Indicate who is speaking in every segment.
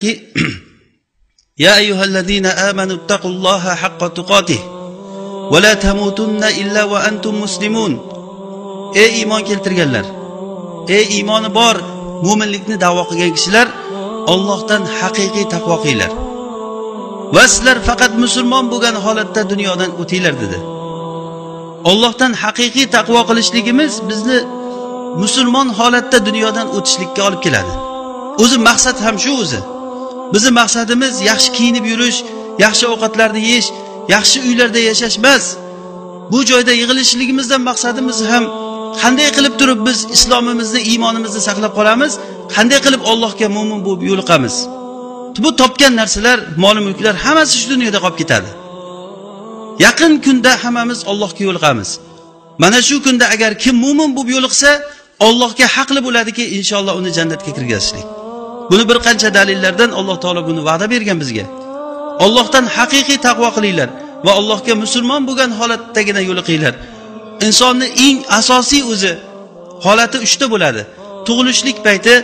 Speaker 1: يا أيها الذين آمنوا اتقوا الله حق تقاته ولا تموتن إلا وأنتم مسلمون ey iymon keltirganlar ey iymoni bor mo'minlikni da'vo qilgan kishilar ollohdan haqiqiy taqvo qilinglar va sizlar faqat musulmon bo'lgan holatda dunyodan o'tinglar dedi ollohdan haqiqiy taqvo qilishligimiz bizni musulmon holatda dunyodan o'tishlikka olib keladi o'zi maqsad ham shu o'zi Bizni maqsadimiz yaxshi kiyinib yurish yaxshi ovqatlarni yeyish yaxshi uylarda yashash emas. Bu joyda yig'ilishligimizdan maqsadimiz ham qanday qilib turib biz islomimizni iymonimizni saqlab qolamiz qanday qilib allohga mo'min bo'lib yo'liqamiz? Bu topgan narsalar mol mulklar hammasi shu dunyoda qolib ketadi. Yaqin kunda hammamiz allohga yo'liqamiz. Mana shu kunda agar kim mo'min bo'lib yo'liqsa ollohga haqli bo'ladiki inshaalloh uni jannatga kirgazishlik. Buni bir qancha dalillardan alloh taolo buni va'da bergan bizga. Ollohdan haqiqiy taqvo qilinglar va allohga musulmon bo'lgan holatdagina yo'liqinglar. Insonni eng asosiy o'zi holati uchta bo'ladi. Tug'ilishlik payti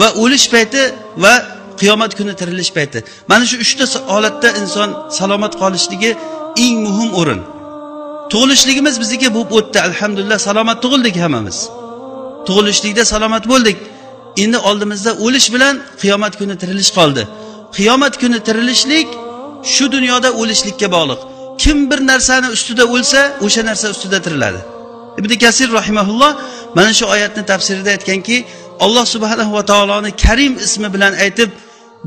Speaker 1: va o'lish payti va qiyomat kuni tirilish payti. Mana shu uchta holatda inson salomat qolishligi eng muhim o'rin. Tug'ilishligimiz bizniki bo'lib o'tdi. Alhamdulillah salomat tug'ildik hammamiz. Tug'ilishlikda salomat bo'ldik. Endi oldimizda o'lish bilan qiyomat kuni tirilish qoldi. Qiyomat kuni tirilishlik shu dunyoda o'lishlikka bog'liq. Kim bir narsani ustida o'lsa o'sha narsa ustida tiriladi. Ibn kasir rahimaulloh mana shu oyatni tafsirida aytganki alloh subhanahu va taoloni karim ismi bilan aytib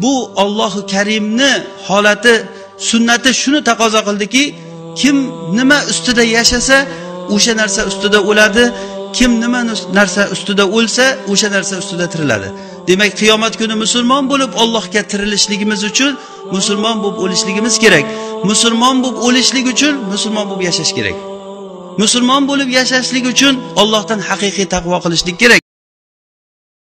Speaker 1: bu ollohu karimni holati sunnati shuni taqozo qildiki kim nima ustida yashasa o'sha narsa ustida o'ladi. Kim nima narsa ustida o'lsa o'sha narsa ustida tiriladi. Demak qiyomat kuni musulmon bo'lib ollohga tirilishligimiz uchun musulmon bo'lib o'lishligimiz kerak. Musulmon bo'lib o'lishlik uchun musulmon bo'lib yashash kerak. Musulmon bo'lib yashashlik uchun ollohdan haqiqiy taqvo qilishlik kerak.